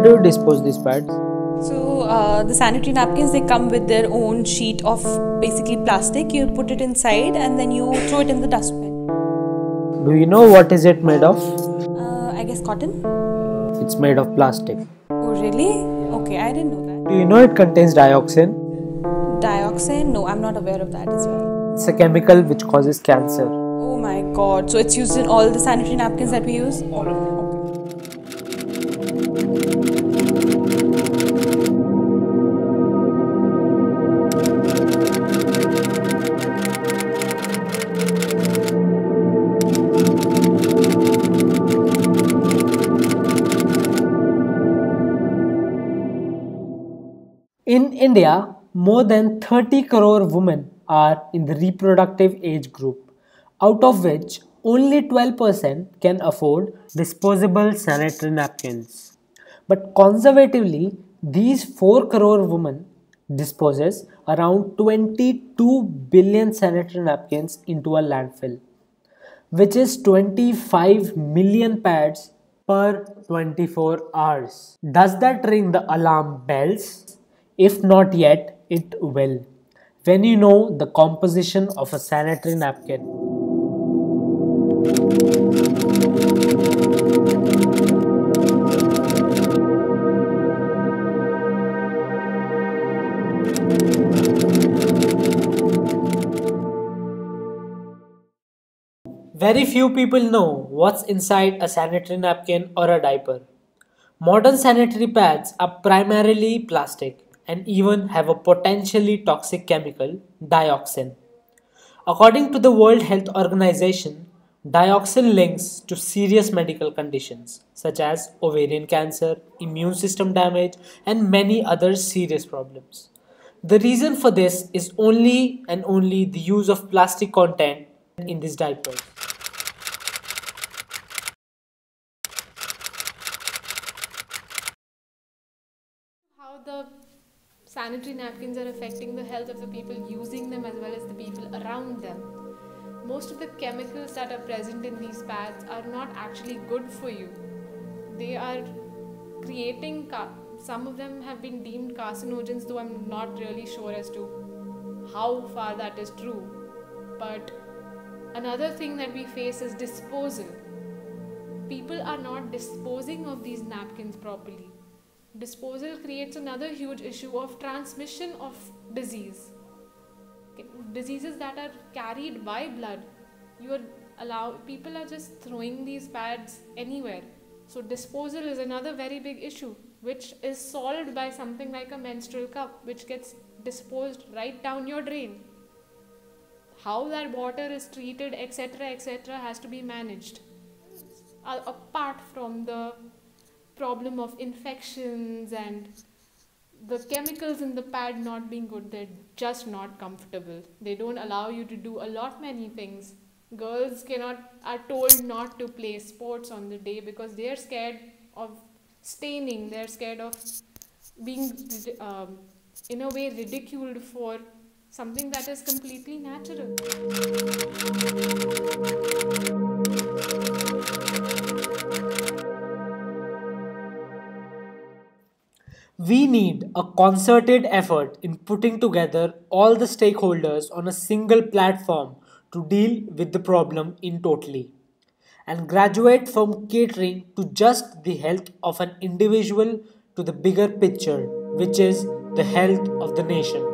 Where do you dispose these pads? So uh, the sanitary napkins they come with their own sheet of basically plastic. You put it inside and then you throw it in the dustbin. Do you know what is it made of? Uh, I guess cotton. It's made of plastic. Oh really? Okay, I didn't know that. Do you know it contains dioxin? Dioxin? No, I'm not aware of that as well. It's a chemical which causes cancer. Oh my god! So it's used in all the sanitary napkins that we use. All of them. In India, more than 30 crore women are in the reproductive age group, out of which only 12% can afford disposable sanitary napkins. But conservatively, these 4 crore women disposes around 22 billion sanitary napkins into a landfill, which is 25 million pads per 24 hours. Does that ring the alarm bells? If not yet, it will. When you know the composition of a sanitary napkin. Very few people know what's inside a sanitary napkin or a diaper. Modern sanitary pads are primarily plastic and even have a potentially toxic chemical, dioxin. According to the World Health Organization, dioxin links to serious medical conditions such as ovarian cancer, immune system damage, and many other serious problems. The reason for this is only and only the use of plastic content in these diapers. How the sanitary napkins are affecting the health of the people using them as well as the people around them. Most of the chemicals that are present in these pads are not actually good for you. They are creating, car- some of them have been deemed carcinogens, though I'm not really sure as to how far that is true. But another thing that we face is disposal. People are not disposing of these napkins properly disposal creates another huge issue of transmission of disease. Diseases that are carried by blood you are allow people are just throwing these pads anywhere. So disposal is another very big issue which is solved by something like a menstrual cup which gets disposed right down your drain. How that water is treated etc etc has to be managed. Uh, apart from the problem of infections and the chemicals in the pad not being good they're just not comfortable. They don't allow you to do a lot many things. Girls cannot are told not to play sports on the day because they're scared of staining. They're scared of being um, in a way ridiculed for something that is completely natural We need a concerted effort in putting together all the stakeholders on a single platform to deal with the problem in totally and graduate from catering to just the health of an individual to the bigger picture, which is the health of the nation.